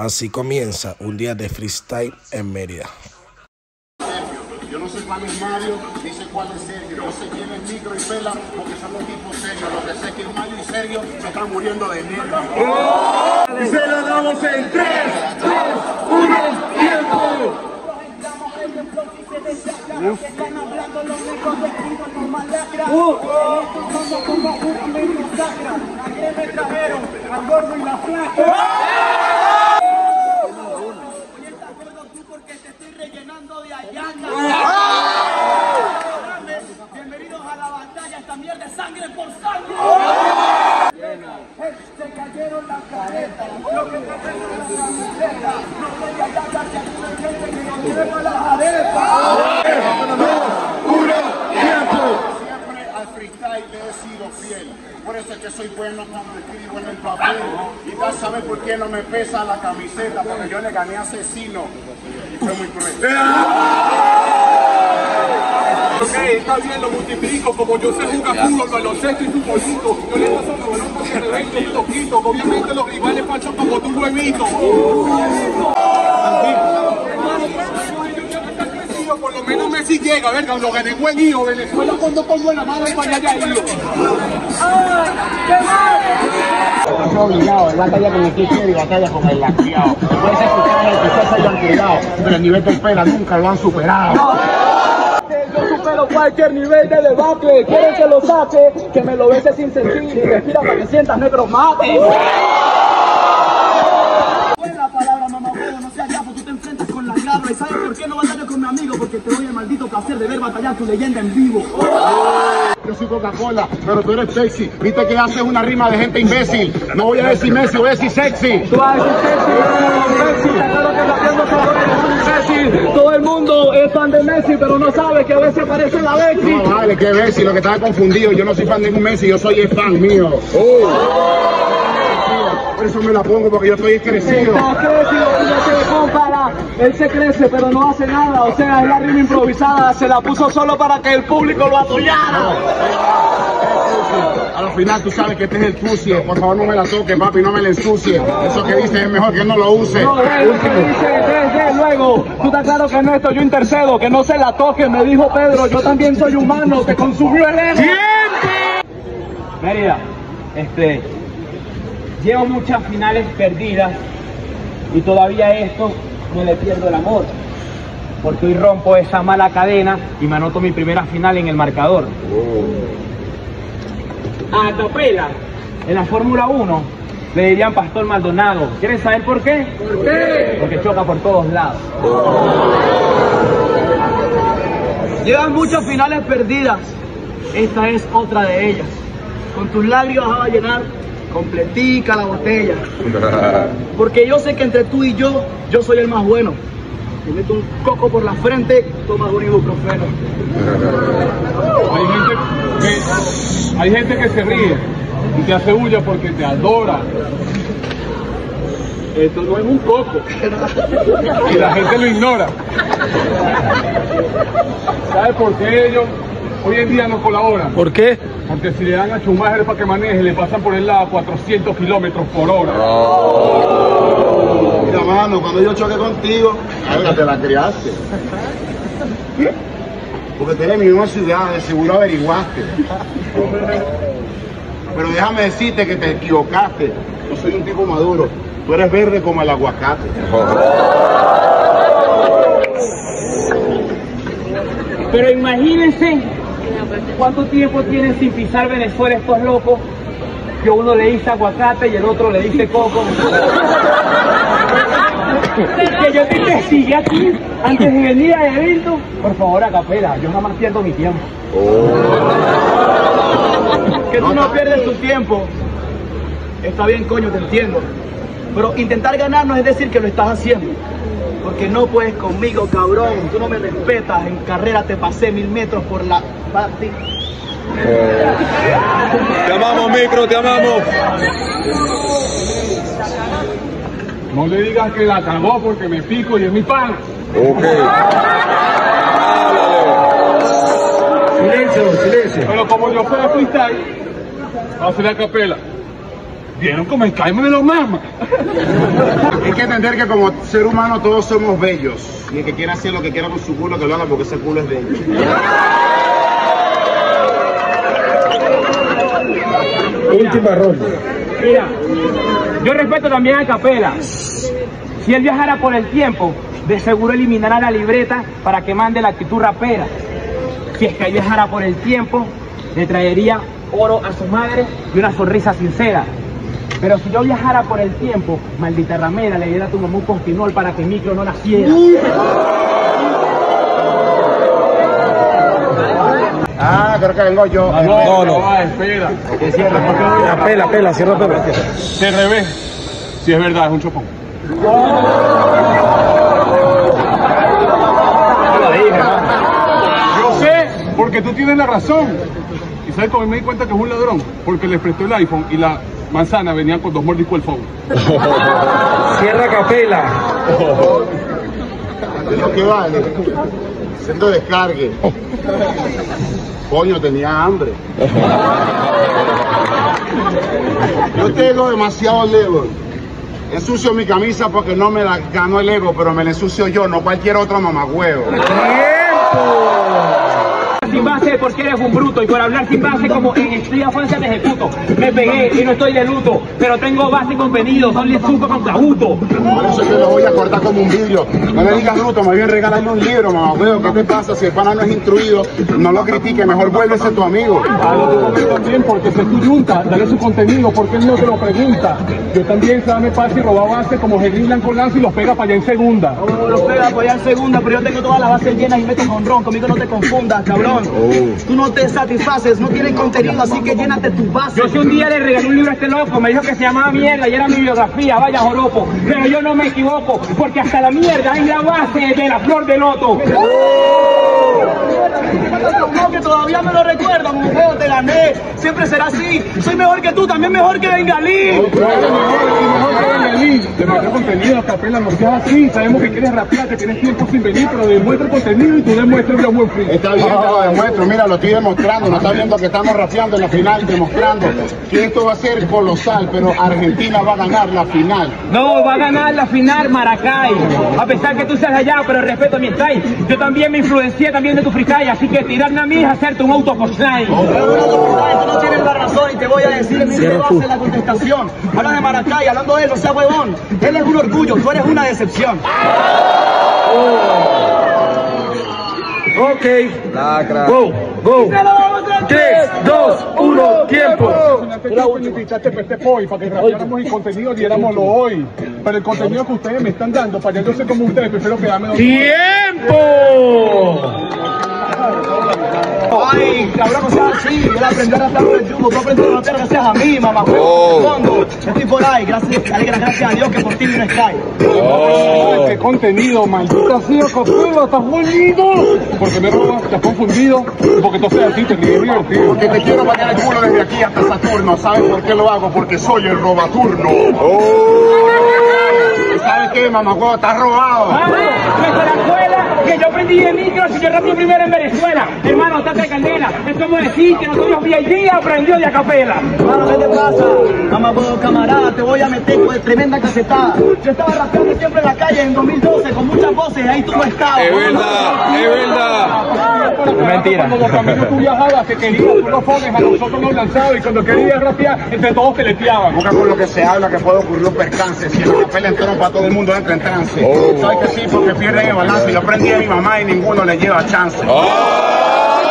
Así comienza un día de freestyle en Mérida. Yo no sé cuál es Mario, ni sé cuál es Sergio. Yo sé quién es Micro y Pela, porque son los tipos serios. Lo que sé es que Mario y Sergio se están muriendo de nervios. Y se la damos en 3, 2, 1, tiempo. Están hablando Yanda. Por eso es que soy bueno cuando escribo en el papel. Y ya sabes por qué no me pesa la camiseta, porque yo le gané a Asesino. Y fue muy cruel. Ok, está bien, lo multiplico. Como yo sé jugar fútbol, baloncesto y futbolito. Yo le paso los balones porque me vengo un poquito. Obviamente los rivales fachan como tu huevito. Por lo menos Messi llega, verga, lo gané buen hijo. Venezuela cuando pongo la mano para allá ido. Estoy obligado, él batalla con el Kitchen y batalla con el laqueado. Puede ser que ustedes quizás se hayan cuidado, pero el nivel del pela nunca lo han superado. Yo supero cualquier nivel de debacle. Quieren que lo saque, que me lo bese sin sentir y respira para que sientas negro mate. Maldito placer de ver batallar tu leyenda en vivo. Yo soy Coca-Cola, pero tú eres sexy. Viste que haces una rima de gente imbécil. No voy a decir Messi, voy a decir sexy. Tú vas a decir Messi. Todo el mundo es fan de Messi, pero no sabe que a veces parece la Messi. No, vale, que Messi, lo que estaba confundido. Yo no soy fan de ningún Messi, yo soy el fan mío. Por eso me la pongo, porque yo estoy crecido. Está crecido, compara. Él se crece, pero no hace nada. O sea, es la rima improvisada. Se la puso solo para que el público lo apoyara. A lo final tú sabes que este es el tucie. Por favor no me la toques, papi, no me la ensucie. Eso que dices es mejor que no lo use. No, dice, ve, ve, luego. Tú estás claro que en esto yo intercedo, que no se la toque. Me dijo Pedro, yo también soy humano, te consumió el ego. Mérida, este, llevo muchas finales perdidas y todavía esto no le pierdo el amor. Porque hoy rompo esa mala cadena y me anoto mi primera final en el marcador. A Capela, en la Fórmula 1, le dirían Pastor Maldonado. ¿Quieren saber por qué? ¿Por qué? Porque choca por todos lados. Llevan muchas finales perdidas. Esta es otra de ellas. Con tus lágrimas vas a llenar completica la botella. Porque yo sé que entre tú y yo, yo soy el más bueno. Te meto un coco por la frente, tomas un ibuprofeno. Hay gente que, hay gente que se ríe y te hace bulla porque te adora. Esto no es un coco. Y la gente lo ignora. ¿Sabe por qué ellos hoy en día no colaboran? ¿Por qué? Porque si le dan a Schumacher para que maneje, le pasan por el lado a 400 kilómetros por hora. Mira, mano, cuando yo choqué contigo, hasta te la criaste. Porque tú eres mi misma ciudad, de seguro averiguaste. Pero déjame decirte que te equivocaste. Yo soy un tipo maduro. Tú eres verde como el aguacate. Pero imagínense cuánto tiempo tienen sin pisar Venezuela estos locos, que uno le dice aguacate y el otro le dice coco. que yo te investigué aquí antes de venir al evento. Por favor, a capela, yo jamás pierdo mi tiempo. Que tú no pierdes tu tiempo. Está bien, coño, te entiendo. Pero intentar ganar no es decir que lo estás haciendo. Porque no puedes conmigo, cabrón. Tú no me respetas. En carrera te pasé mil metros por la parte. Te amamos, micro, te amamos. No le digas que la cagó porque me pico y es mi pan. Silencio, silencio. Pero como yo soy de freestyle, va a ser a capela. ¿Vieron cómo el caime me lo mama? Hay que entender que como ser humano todos somos bellos. Y el que quiera hacer lo que quiera con su culo, que lo haga porque ese culo es bello. Última ronda. Mira, yo respeto también a Capela. Si él viajara por el tiempo, de seguro eliminará la libreta para que mande la actitud rapera. Si es que él viajara por el tiempo, le traería oro a su madre y una sonrisa sincera. Pero si yo viajara por el tiempo, maldita ramera, le diera a tu mamá un postinol para que el micro no naciera. Ah, creo que vengo yo. No, no. Ah, espera. La pela, pela, cierra pela. Se revés. Si es verdad, es un chopón. Yo sé, porque tú tienes la razón. ¿Y sabes cómo me di cuenta que es un ladrón? Porque le prestó el iPhone y la manzana venían con dos mordiscos el phone. Cierra capela. Es lo que vale. Siendo descargue. Coño, tenía hambre. Yo tengo demasiado level. Ensucio mi camisa porque no me la ganó el ego, pero me la ensucio yo, no cualquier otro mamagüeo. Sin base porque eres un bruto y por hablar sin base como en estrella Francia te ejecuto. Me pegué y no estoy de luto, pero tengo base y contenido, son suco con cabuto. Por eso yo lo voy a cortar como un vidrio. No le digas bruto, me bien regalarle un libro, mamagüeo. ¿Qué te pasa? Si el pana no es instruido, no lo critique, mejor vuélvese tu amigo. Con él también, porque si es tu yunta, dale su contenido, porque él no te lo pregunta. Yo también se dame pase y roba base como Blanco con Lance y los pega para allá en segunda. Oh, los pega a apoyar segunda, pero yo tengo todas las bases llenas y meto con ron. Conmigo no te confundas, cabrón. Tú no te satisfaces, no tienes contenido, así que llénate tu base. Yo si un día le regalé un libro a este loco, me dijo que se llamaba mierda y era mi biografía, vaya joropo. Pero yo no me equivoco, porque hasta la mierda es la base de la flor de loto. No, que todavía me lo recuerdo, mujer, te gané. Siempre será así. Soy mejor que tú, también mejor que Bengalí. Te metió contenido, capela, no seas así. Sabemos que quieres rapear, que tienes tiempo sin venir, pero demuestra el contenido y tú demuestras un buen fin. Está bien, te lo demuestro, mira, lo estoy demostrando, no está viendo que estamos rapeando en la final, demostrando que esto va a ser colosal, pero Argentina va a ganar la final. No, va a ganar la final Maracay. A pesar que tú seas allá, pero respeto mi style. Yo también me influencié también de tu freestyle, así que tirarme a mí es hacerte un auto cosplay. Tú no tienes la razón y te voy a decir en mi base la contestación. Habla de Maracay, hablando de él, no sea huevón. Él es un orgullo, tú eres una decepción. Ok. Go, go. 3, 2, 1, tiempo. Me invitaste para este poy, para que rapeáramos el contenido, diéramos hoy. Pero el contenido que ustedes me están dando, para yo no sé cómo ustedes, prefiero quedarme ¡Tiempo! Ay, cabrón, no seas así. Él aprendió a rapear por el yugo. Tú aprendiste a gracias a mí, mamá. Fondo, estoy por ahí. Gracias, alegra, gracias a Dios que por ti vino Sky. Oh. ¡Qué contenido! ¡Maldita sea, Capela! ¡Estás bonito! Porque me robas, te has confundido. Porque tú seas así, te ríes divertido. Porque te quiero bañar el culo desde aquí hasta Saturno. ¿Sabes por qué lo hago? Porque soy el robaturno. ¿Y sabes qué, mamagüeo? Estás robado. Ah, desde la escuela que yo aprendí de micro si yo rapeo primero en Venezuela. Hermano, tate de candela. Es como decir que nosotros VIP aprendió de acapela. Mano, ¿qué te pasa? Mamá, puedo camarada, te voy a meter con tremenda cacetada. Yo estaba rapeando siempre en la calle en 2012 con muchas voces, ahí tú no estabas. Es verdad, es verdad. Mentira. Cuando camino tú viajabas, que querías, tú los pones, a nosotros nos lanzabas y cuando querías rapear, entre todos te leteaban. Busca con lo que se habla que puede ocurrir un percance. Si el papel entero para todo el mundo entra en trance. ¿Sabes que sí? Porque pierden el balance. Yo aprendí a mi mamá y ninguno le lleva chance. ¡Oh!